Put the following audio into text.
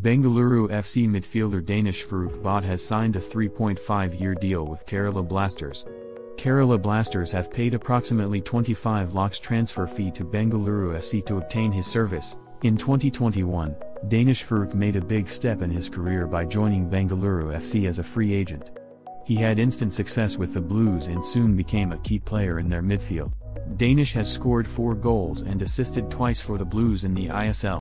Bengaluru FC midfielder Danish Farooq has signed a 3.5-year deal with Kerala Blasters. Kerala Blasters have paid approximately 25 lakhs transfer fee to Bengaluru FC to obtain his service. In 2021, Danish Farooq made a big step in his career by joining Bengaluru FC as a free agent. He had instant success with the Blues and soon became a key player in their midfield. Danish has scored four goals and assisted twice for the Blues in the ISL.